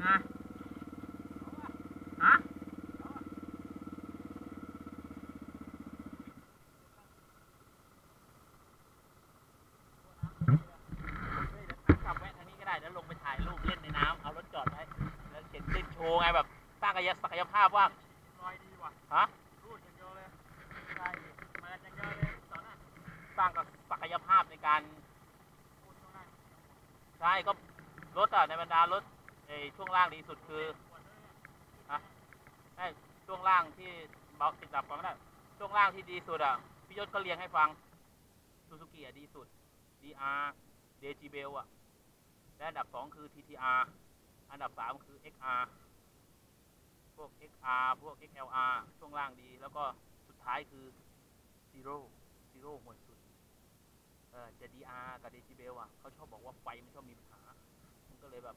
ไงฮะกลับแวะทางนี้ก็ได้แล้วลงไปถ่ายรูปเล่นในน้ำเอารถจอดไว้แล้วเขียนเล่นโชว์ไงแบบสร้างกายศักยภาพว่าลอยดีว่ะฮะรูดอย่างเดียวเลยใช่มาอย่างเดียวเลยตอนนั้นสร้างกับศักยภาพในการใช่ก็รถอะในบรรดารถ ไอช่วงล่างดีสุดคือฮะช่ช่วงล่างที่เบาติดดับฟังได้ช่วงล่างที่ดีสุดอะพี่ยศก็เรียงให้ฟังซูซูกิอะดีสุด DR DGBL อะและอันดับสองคือ TTR อันดับสามคือ XR พวก XR พวก XLR ช่วงล่างดี แล้วก็สุดท้ายคือ Zero Zero หมดสุดเออจะ DR กับ Decibel อะเขาชอบบอกว่าไฟมันชอบมีปัญหา มันก็เลยแบบ